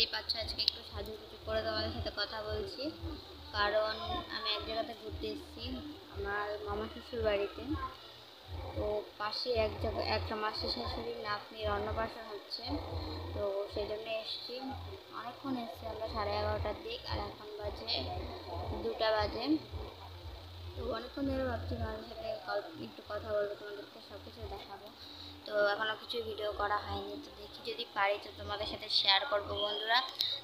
দেখতেই পাচ্ছ, আজকে একটু সাজু কিছু করে তোমাদের সাথে কথা বলছি। কারণ আমি এক জায়গাতে ঘুরতে এসেছি, আমার মামা শ্বশুর বাড়িতে। তো পাশে এক জায়গা একটা মাসি শাশুড়ির নাতনির অন্নপ্রাশন হচ্ছে। তো সেই জন্য এসেছি। অনেকক্ষণ এসেছি আমরা, সাড়ে এগারোটার দিক, আর এখন বাজে দুটা বাজে। তো অনেকক্ষণ ধরে ভাবছি তোমাদের সাথে একটু কথা বলব, তোমাদেরকে সব কিছু দেখাবো। তো এখনও কিছু ভিডিও করা হয়নি। তো দেখি যদি পারি তো তোমাদের সাথে শেয়ার করব বন্ধুরা।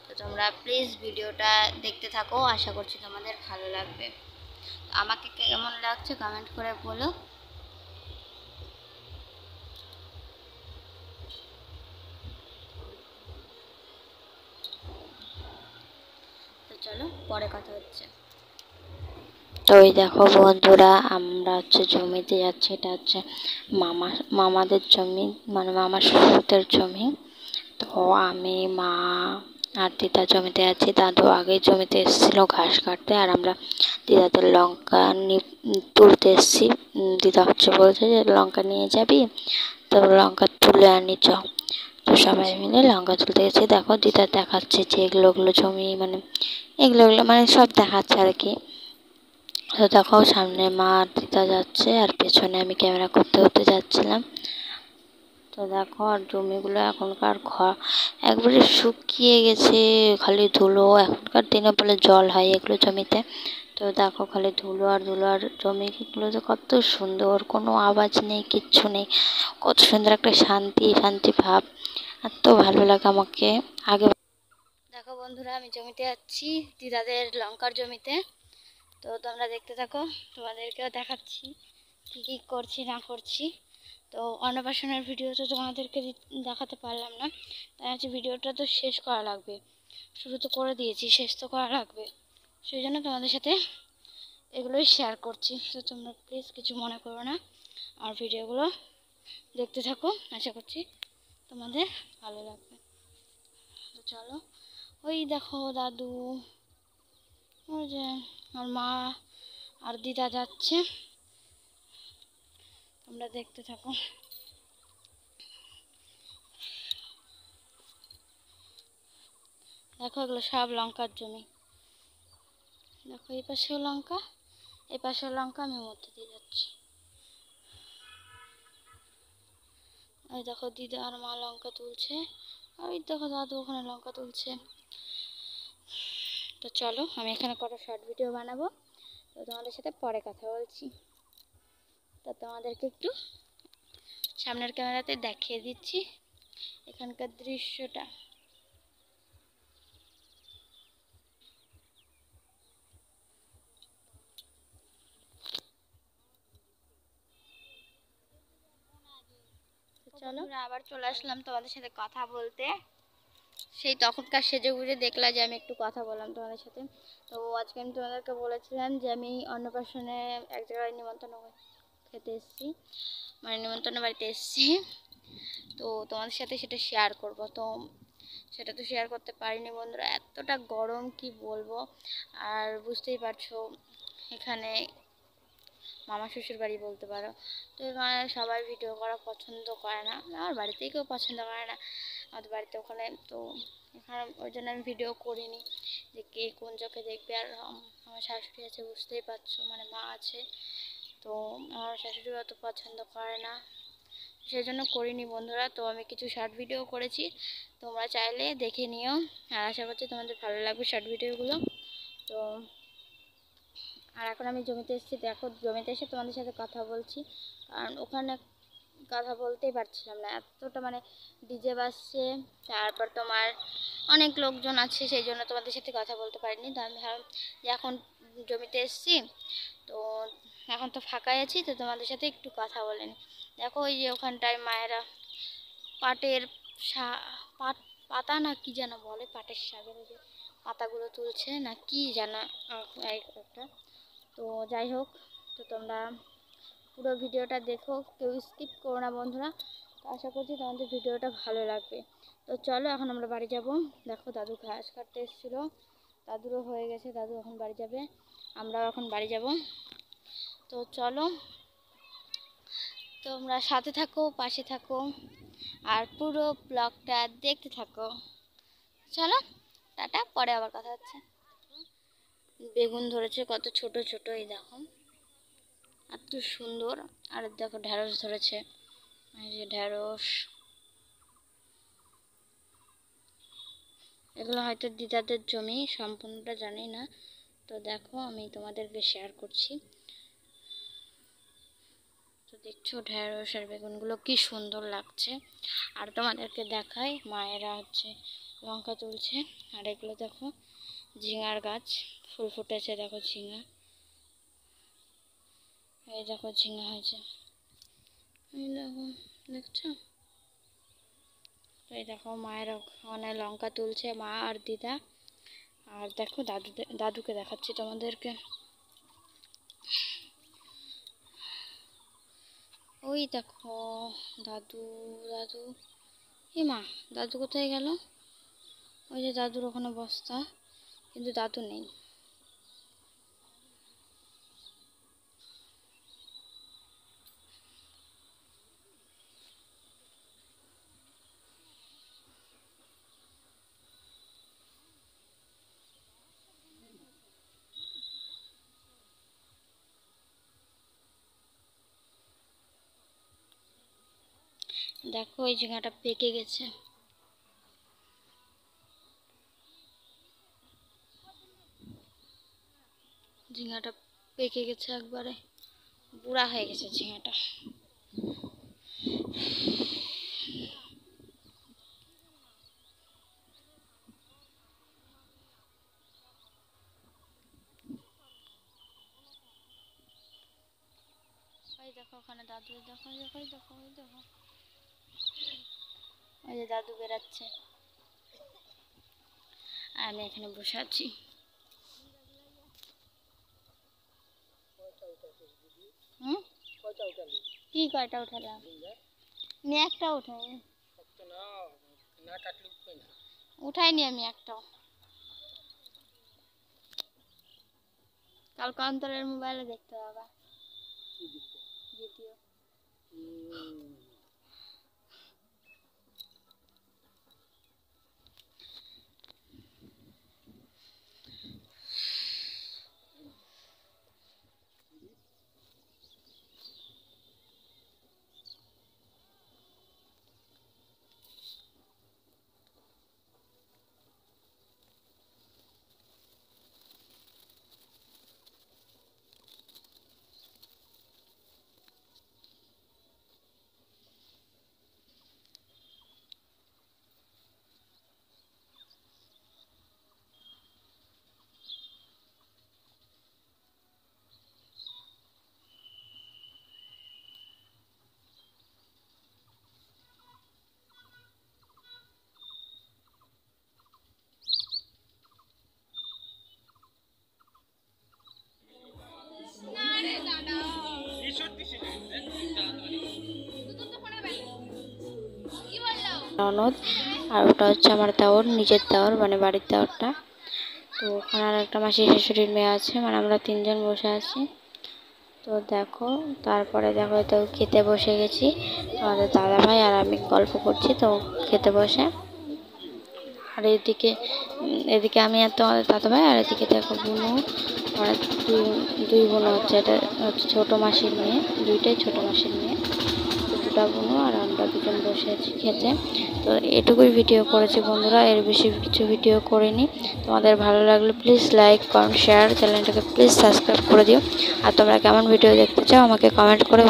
তো তোমরা প্লিজ ভিডিওটা দেখতে থাকো, আশা করছি তোমাদের ভালো লাগবে। আমাকে কেমন লাগছে কমেন্ট করে বলো। তো চলো, পরে কথা হচ্ছে। তো ওই দেখো বন্ধুরা, আমরা হচ্ছে জমিতে যাচ্ছি, এটা হচ্ছে মামা, মামাদের জমি মানে মামা শ্বশুরদের জমি। তো আমি, মা আর দিদা জমিতে আছি, দাদু আগে জমিতে এসেছিল ঘাস কাটতে, আর আমরা দিদাদের লঙ্কা তুলতে এসেছি। দিদা হচ্ছে বলছে যে, লঙ্কা নিয়ে যাবি? তো লঙ্কা তুলে আনি, চ। তো সবাই মিলে লঙ্কা তুলতে গেছি। দেখো, দিদা দেখাচ্ছে যে এগুলো, ওগুলো জমি মানে এগুলো, ওগুলো মানে সব দেখাচ্ছে আর কি। তো দেখো, সামনে মা দিদা যাচ্ছে আর পেছনে আমি ক্যামেরা করতে করতে যাচ্ছিলাম। তো দেখো, আর জমিগুলো এখনকার ঘর একবারে শুকিয়ে গেছে, খালি ধুলো। এখনকার দিনে বলে জল হয় এগুলো জমিতে। তো দেখো, খালি ধুলো আর ধুলো আর জমিগুলো তো কত সুন্দর, কোনো আওয়াজ নেই, কিচ্ছু নেই। কত সুন্দর একটা শান্তি শান্তি ভাব। এত ভালো লাগে আমাকে। আগে দেখো বন্ধুরা, আমি জমিতে যাচ্ছি, দিদাদের লঙ্কার জমিতে। তো তোমরা দেখতে থাকো, তোমাদেরকেও দেখাচ্ছি কী কী করছি, না করছি। তো অন্নপ্রাশনের ভিডিও তো তোমাদেরকে দেখাতে পারলাম না, তাই হচ্ছে ভিডিওটা তো শেষ করা লাগবে। শুরু তো করে দিয়েছি, শেষ তো করা লাগবে। সেই জন্য তোমাদের সাথে এগুলোই শেয়ার করছি। তো তোমরা প্লিজ কিছু মনে করো না, আর ভিডিওগুলো দেখতে থাকো, আশা করছি তোমাদের ভালো লাগবে। তো চলো, ওই দেখো দাদু ওই যে আর মা আর দিদা যাচ্ছে। তোমরা দেখতে থাকো। দেখো এগুলো সব লঙ্কার জমি। দেখো, এই পাশেও লঙ্কা, এই পাশেও লঙ্কা, আমি মধ্যে দিয়ে যাচ্ছি। ওই দেখো, দিদা আর মা লঙ্কা তুলছে। আর দেখো দাদু ওখানে লঙ্কা তুলছে। তো চলো, আমি এখানে কটা শর্ট ভিডিও বানাবো। তো তোমাদের সাথে পরে কথা বলছি। তো তোমাদেরকে একটু সামনের ক্যামেরাতে দেখিয়ে দিচ্ছি এখানকার দৃশ্যটা। চলো। আবার চলে আসলাম তোমাদের সাথে কথা বলতে। সেই তখনকার সেজে গুজে দেখলা যে আমি একটু কথা বললাম তোমাদের সাথে। তো আজকে আমি তোমাদেরকে বলেছিলাম যে আমি অন্নপ্রাশনে এক জায়গায় নিমন্ত্রণ খেতে এসেছি। মানে নিমন্ত্রণ বাড়িতে এসেছি। তো তোমাদের সাথে সেটা শেয়ার করব। তো সেটা তো শেয়ার করতে পারিনি বন্ধুরা। এতটা গরম কি বলব? আর বুঝতেই পারছ, এখানে মামা শ্বশুর বাড়ি বলতে পারো। তো সবাই ভিডিও করা পছন্দ করে না। আমার বাড়িতেই কেউ পছন্দ করে না। আমাদের বাড়িতে ওখানে তো এখানে ওই জন্য আমি ভিডিও করিনি। যে কে কোন চোখে দেখবে আর আমার শাশুড়ি আছে বুঝতেই পারছ মানে মা আছে। তো আমার শাশুড়ি অত পছন্দ করে না। সেই জন্য করিনি বন্ধুরা। তো আমি কিছু শর্ট ভিডিও করেছি। তোমরা চাইলে দেখে নিও। আর আশা করছি তোমাদের ভালো লাগবে শর্ট ভিডিওগুলো তো আর এখন আমি জমিতে এসেছি, দেখো জমিতে এসে তোমাদের সাথে কথা বলছি। কারণ ওখানে কথা বলতেই পারছিলাম না, এতটা মানে ডিজে বাজছে, তারপর তোমার অনেক লোকজন আছে, সেই জন্য তোমাদের সাথে কথা বলতে পারিনি। তো আমি ভাবলাম যে এখন জমিতে এসেছি, তো এখন তো ফাঁকাই আছি, তো তোমাদের সাথে একটু কথা বলেন দেখো ওই যে ওখানটায় মায়েরা পাটের পাট, পাতা না কি যেন বলে, পাটের শাকের যে পাতাগুলো তুলছে না কি জানা একটা। তো যাই হোক, তো তোমরা পুরো ভিডিওটা দেখো, কেউ স্কিপ করো না বন্ধুরা। তো আশা করছি তোমাদের ভিডিওটা ভালো লাগবে। তো চলো, এখন আমরা বাড়ি যাব। দেখো দাদু ঘাস কাটতে এসেছিল। দাদুরও হয়ে গেছে, দাদু এখন বাড়ি যাবে। আমরাও এখন বাড়ি যাব। তো চলো, তোমরা সাথে থাকো, পাশে থাকো, আর পুরো ব্লগটা দেখতে থাকো। চলো, টাটা, পরে আবার কথা হচ্ছে। বেগুন ধরেছে, কত ছোট ছোট এই দেখো। এত সুন্দর। আর দেখো ঢ্যাঁড়স ধরেছে। এই যে ঢ্যাঁড়স এগুলো হয়তো দিদাদের জমি, সম্পূর্ণটা জানি না। তো দেখো, আমি তোমাদেরকে শেয়ার করছি। তো দেখছ ঢ্যাঁড়স আর বেগুনগুলো কি সুন্দর লাগছে। আর তোমাদেরকে দেখাই, মায়েরা হচ্ছে লঙ্কা তুলছে। আর এগুলো দেখো ঝিঙার গাছ, ফুল ফুটেছে, দেখো ঝিঙা। এই দেখো ঝিঙা হয়েছে। এই দেখো, দেখছ? এই দেখো, মায়ের ওখানে লঙ্কা তুলছে মা আর দিদা। আর দেখো দাদু দাদুকে দেখাচ্ছি তোমাদেরকে। ওই দেখো, দাদু দাদু। এ মা, দাদু কোথায় গেল? ওই যে দাদুর ওখানে বস্তা। কিন্তু দাদু নেই। দেখো এই ঝিঙাটা পেকে গেছে। ঝিঙাটা পেকে গেছে একবারে। বুড়া হয়ে গেছে ঝিঙাটা। দেখো, ওখানে দাদু দেখো দেখো দেখো, ওই যে দাদু বেরাচ্ছে আর আমি এখানে বসে আছি। কি কয়টা উঠালাম? নি একটা উঠাই। উঠাইনি আমি একটাও কালকে অন্তরের মোবাইলে দেখতে পাবা ভিডিও ননদ, আর ওটা হচ্ছে আমার দেওর, নিজের দেওর মানে বাড়ির দেওরটা। তো ওখানে আর একটা মাসি, শাশুড়ির মেয়ে আছে মানে আমরা তিনজন বসে আছি। তো দেখো, তারপরে দেখো, তো খেতে বসে গেছি। আমাদের দাদা ভাই আর আমি গল্প করছি, তো খেতে বসে। আর এদিকে এদিকে আমি আর তোমাদের দাদা ভাই আর এদিকে দেখো বুনু আর দুই দুই বোন হচ্ছে, এটা হচ্ছে ছোটো মাসির মেয়ে, দুইটাই ছোটো মাসির মেয়ে। দুটা বোনো আর আমরা দুজন বসে আছি খেতে। তো এটুকুই ভিডিও করেছি বন্ধুরা, এর বেশি কিছু ভিডিও করিনি। তোমাদের ভালো লাগলে প্লিজ লাইক কমেন্ট শেয়ার চ্যানেলটাকে প্লিজ সাবস্ক্রাইব করে দিও। আর তোমরা কেমন ভিডিও দেখতে চাও আমাকে কমেন্ট করে